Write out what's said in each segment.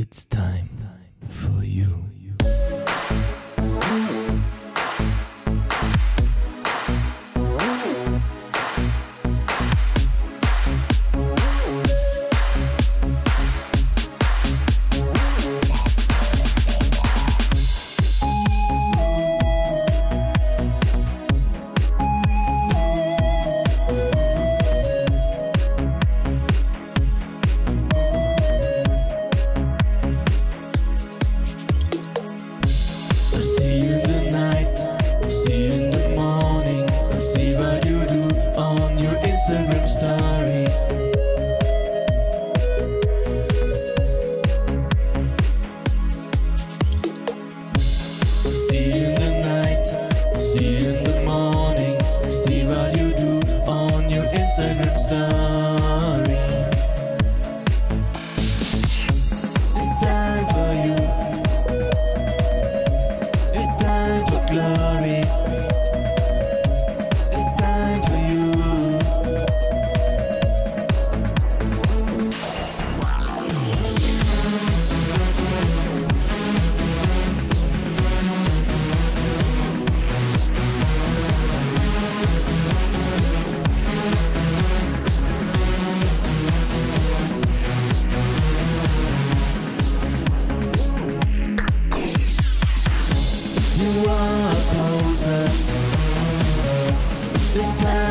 It's time for you. See It's time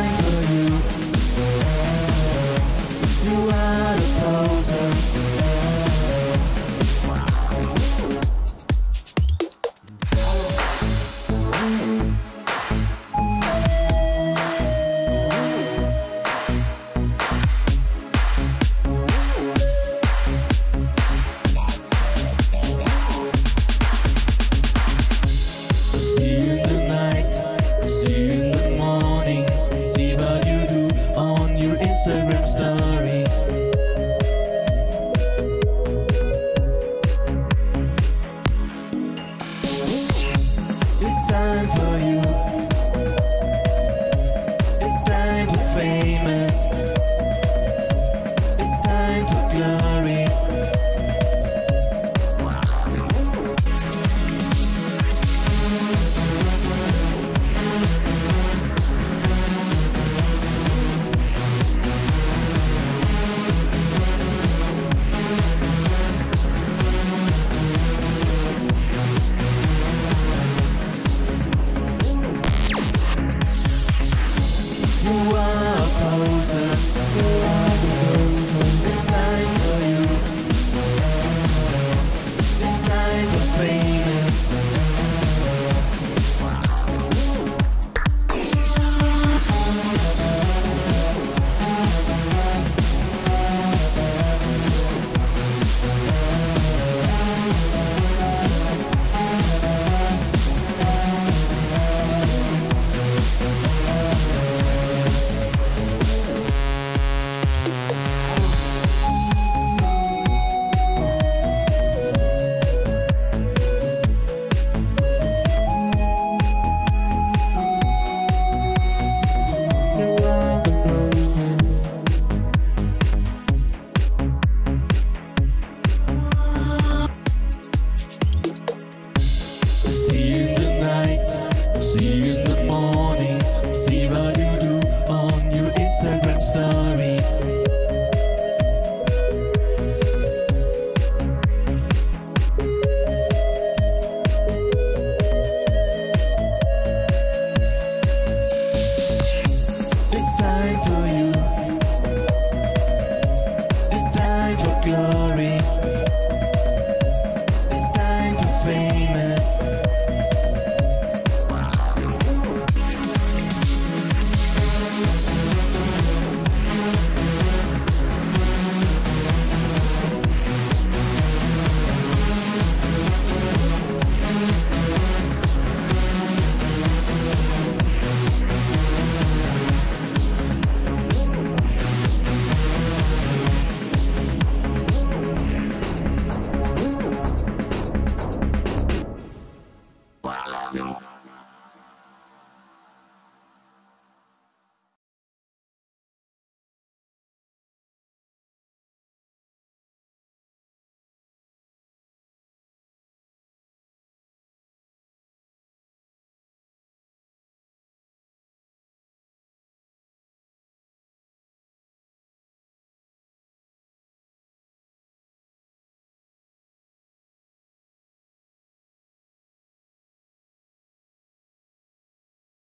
for you.